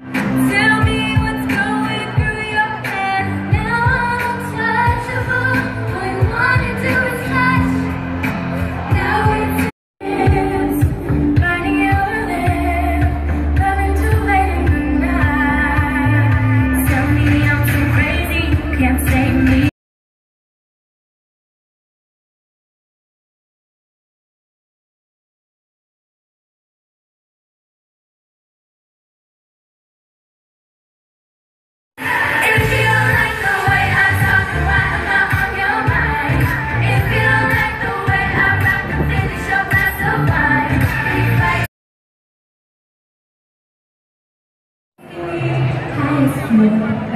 Tell 我